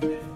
Yeah.